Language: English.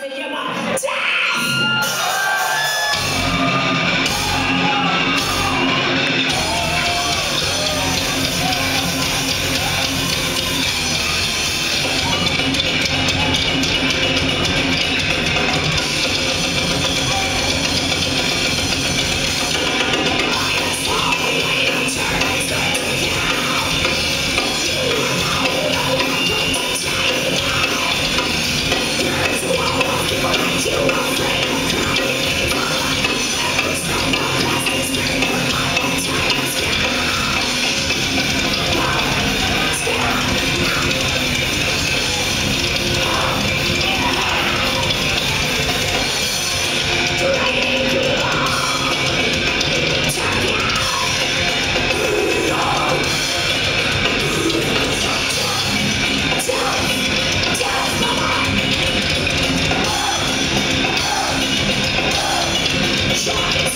se llama Jazz. shot.